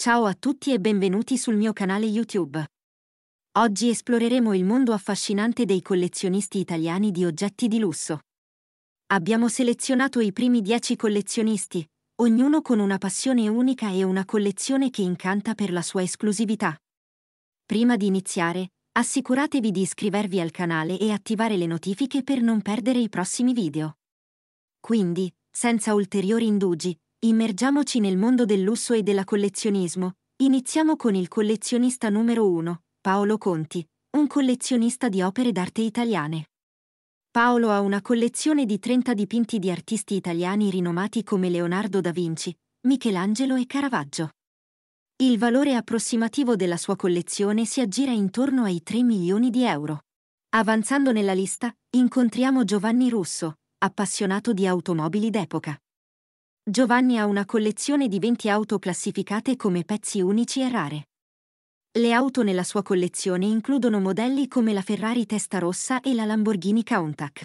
Ciao a tutti e benvenuti sul mio canale YouTube. Oggi esploreremo il mondo affascinante dei collezionisti italiani di oggetti di lusso. Abbiamo selezionato i primi 10 collezionisti, ognuno con una passione unica e una collezione che incanta per la sua esclusività. Prima di iniziare, assicuratevi di iscrivervi al canale e attivare le notifiche per non perdere i prossimi video. Quindi, senza ulteriori indugi, Immergiamoci nel mondo del lusso e della collezionismo. Iniziamo con il collezionista numero 1, Paolo Conti, un collezionista di opere d'arte italiane. Paolo ha una collezione di 30 dipinti di artisti italiani rinomati come Leonardo da Vinci, Michelangelo e Caravaggio. Il valore approssimativo della sua collezione si aggira intorno ai 3 milioni di euro. Avanzando nella lista, incontriamo Giovanni Russo, appassionato di automobili d'epoca. Giovanni ha una collezione di 20 auto classificate come pezzi unici e rare. Le auto nella sua collezione includono modelli come la Ferrari Testarossa e la Lamborghini Countach.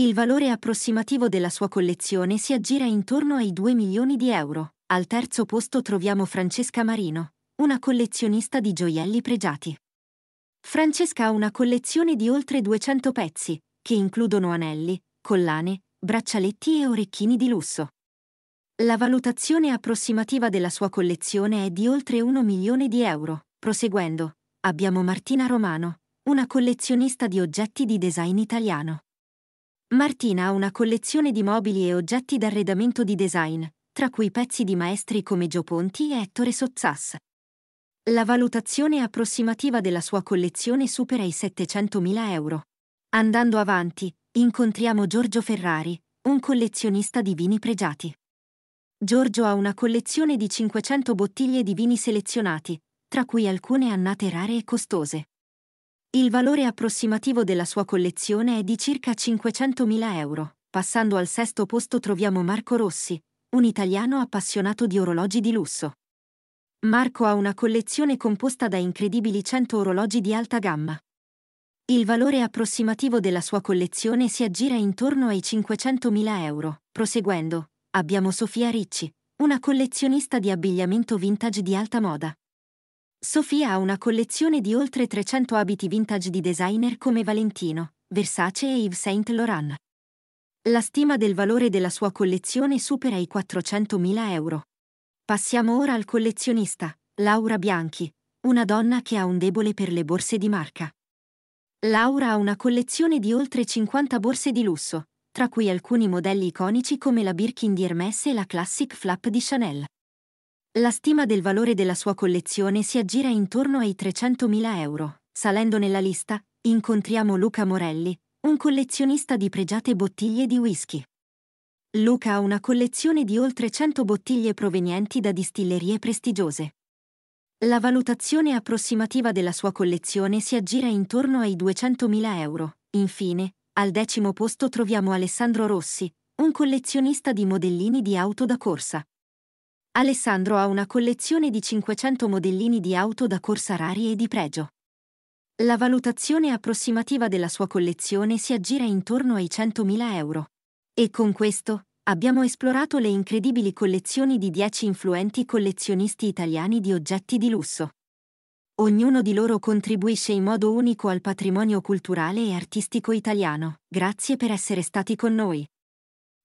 Il valore approssimativo della sua collezione si aggira intorno ai 2 milioni di euro. Al terzo posto troviamo Francesca Marino, una collezionista di gioielli pregiati. Francesca ha una collezione di oltre 200 pezzi, che includono anelli, collane, braccialetti e orecchini di lusso. La valutazione approssimativa della sua collezione è di oltre 1 milione di euro. Proseguendo, abbiamo Martina Romano, una collezionista di oggetti di design italiano. Martina ha una collezione di mobili e oggetti d'arredamento di design, tra cui pezzi di maestri come Gio Ponti e Ettore Sozzas. La valutazione approssimativa della sua collezione supera i 700.000 euro. Andando avanti, incontriamo Giorgio Ferrari, un collezionista di vini pregiati. Giorgio ha una collezione di 500 bottiglie di vini selezionati, tra cui alcune annate rare e costose. Il valore approssimativo della sua collezione è di circa 500.000 euro. Passando al sesto posto troviamo Marco Rossi, un italiano appassionato di orologi di lusso. Marco ha una collezione composta da incredibili 100 orologi di alta gamma. Il valore approssimativo della sua collezione si aggira intorno ai 500.000 euro. Proseguendo, abbiamo Sofia Ricci, una collezionista di abbigliamento vintage di alta moda. Sofia ha una collezione di oltre 300 abiti vintage di designer come Valentino, Versace e Yves Saint Laurent. La stima del valore della sua collezione supera i 400.000 euro. Passiamo ora al collezionista, Laura Bianchi, una donna che ha un debole per le borse di marca. Laura ha una collezione di oltre 50 borse di lusso, tra cui alcuni modelli iconici come la Birkin di Hermès e la Classic Flap di Chanel. La stima del valore della sua collezione si aggira intorno ai 300.000 euro. Salendo nella lista, incontriamo Luca Morelli, un collezionista di pregiate bottiglie di whisky. Luca ha una collezione di oltre 100 bottiglie provenienti da distillerie prestigiose. La valutazione approssimativa della sua collezione si aggira intorno ai 200.000 euro. Infine, al decimo posto troviamo Alessandro Rossi, un collezionista di modellini di auto da corsa. Alessandro ha una collezione di 500 modellini di auto da corsa rari e di pregio. La valutazione approssimativa della sua collezione si aggira intorno ai 100.000 euro. E con questo, abbiamo esplorato le incredibili collezioni di 10 influenti collezionisti italiani di oggetti di lusso. Ognuno di loro contribuisce in modo unico al patrimonio culturale e artistico italiano. Grazie per essere stati con noi.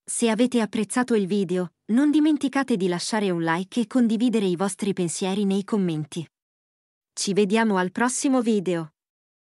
Se avete apprezzato il video, non dimenticate di lasciare un like e condividere i vostri pensieri nei commenti. Ci vediamo al prossimo video.